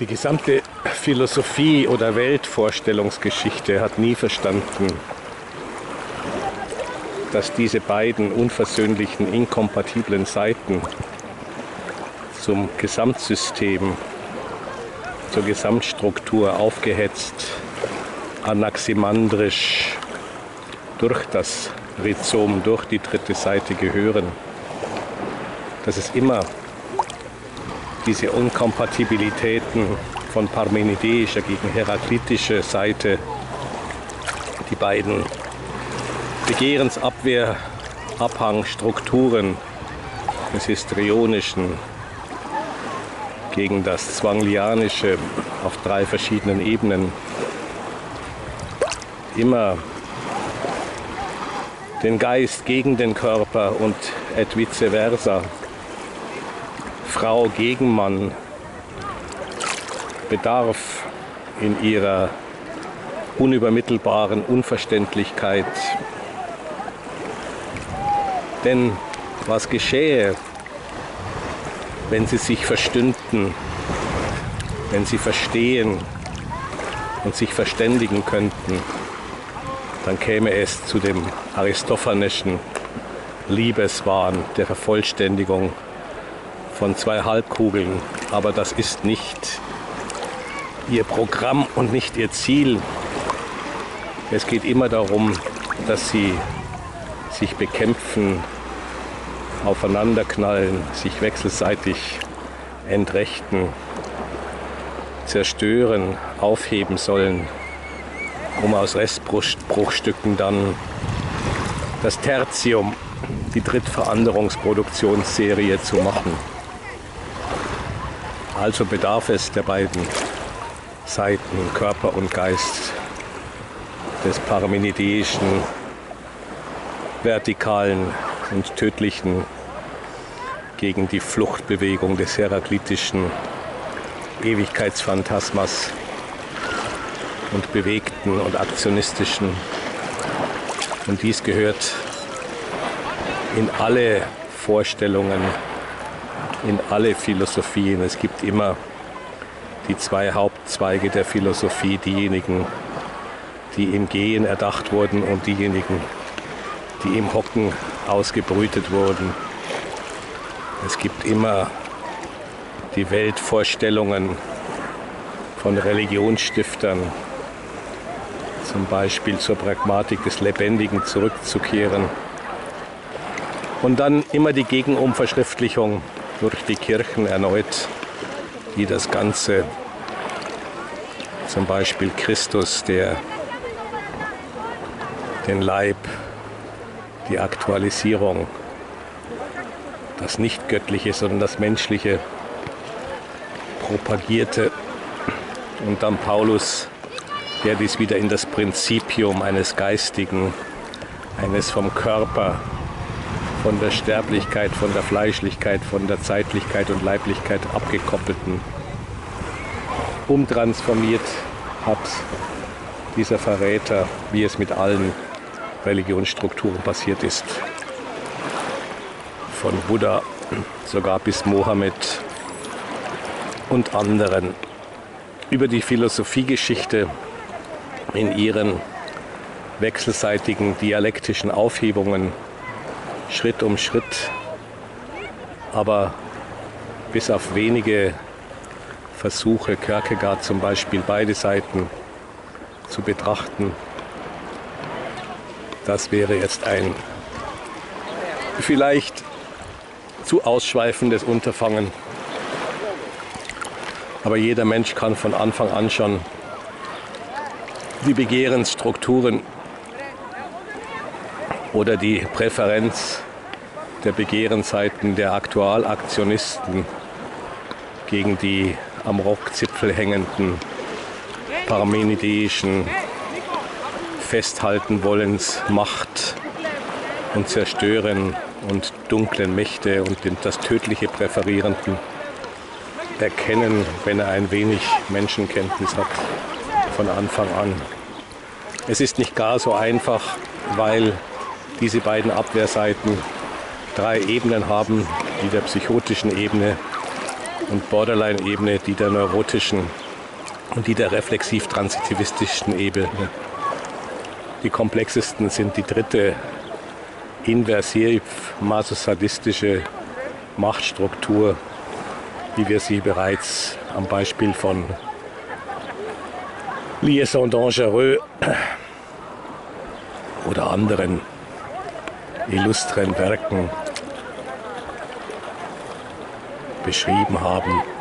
Die gesamte Philosophie oder Weltvorstellungsgeschichte hat nie verstanden, dass diese beiden unversöhnlichen, inkompatiblen Seiten zum Gesamtsystem, zur Gesamtstruktur aufgehetzt, anaximandrisch durch das Rhizom, durch die dritte Seite gehören. Dass es immer diese Unkompatibilitäten von parmenideischer gegen heraklitischer Seite, die beiden Begehrensabwehr, Abhangstrukturen des Histrionischen gegen das Zwanglianische auf drei verschiedenen Ebenen immer den Geist gegen den Körper und et vice versa, Frau gegen Mann bedarf in ihrer unübermittelbaren Unverständlichkeit. Denn was geschähe, wenn sie sich verstünden, wenn sie verstehen und sich verständigen könnten, dann käme es zu dem aristophanischen Liebeswahn der Vervollständigung von zwei Halbkugeln. Aber das ist nicht ihr Programm und nicht ihr Ziel. Es geht immer darum, dass sie sich bekämpfen aufeinanderknallen, sich wechselseitig entrechten, zerstören, aufheben sollen, um aus Restbruchstücken dann das Tertium, die Drittveranderungsproduktionsserie zu machen. Also bedarf es der beiden Seiten, Körper und Geist, des parmenideischen, vertikalen und tödlichen gegen die Fluchtbewegung des heraklitischen Ewigkeitsphantasmas und bewegten und aktionistischen. Und dies gehört in alle Vorstellungen, in alle Philosophien. Es gibt immer die zwei Hauptzweige der Philosophie, diejenigen, die im Gehen erdacht wurden und diejenigen, die im Hocken ausgebrütet wurden. Es gibt immer die Weltvorstellungen von Religionsstiftern, zum Beispiel zur Pragmatik des Lebendigen zurückzukehren. Und dann immer die Gegenumverschriftlichung durch die Kirchen erneut, die das Ganze, zum Beispiel Christus, der den Leib, die Aktualisierung das Nicht-Göttliche, sondern das Menschliche propagierte. Und dann Paulus, der dies wieder in das Prinzipium eines Geistigen, eines vom Körper, von der Sterblichkeit, von der Fleischlichkeit, von der Zeitlichkeit und Leiblichkeit abgekoppelten umtransformiert hat, dieser Verräter, wie es mit allen Religionsstrukturen passiert ist. Von Buddha sogar bis Mohammed und anderen. Über die Philosophiegeschichte in ihren wechselseitigen dialektischen Aufhebungen Schritt um Schritt, aber bis auf wenige Versuche, Kierkegaard zum Beispiel, beide Seiten zu betrachten. Das wäre jetzt ein vielleicht zu ausschweifendes Unterfangen. Aber jeder Mensch kann von Anfang an schon die Begehrensstrukturen oder die Präferenz der Begehrensseiten der Aktualaktionisten gegen die am Rockzipfel hängenden parmenideischen Festhalten wollens Macht und Zerstören und dunklen Mächte und das Tödliche präferierenden erkennen, wenn er ein wenig Menschenkenntnis hat von Anfang an. Es ist nicht gar so einfach, weil diese beiden Abwehrseiten drei Ebenen haben, die der psychotischen Ebene und Borderline-Ebene, die der neurotischen und die der reflexiv-transitivistischen Ebene. Die komplexesten sind die dritte inversiv-masosadistische Machtstruktur, wie wir sie bereits am Beispiel von Liaison Dangereux oder anderen illustren Werken beschrieben haben.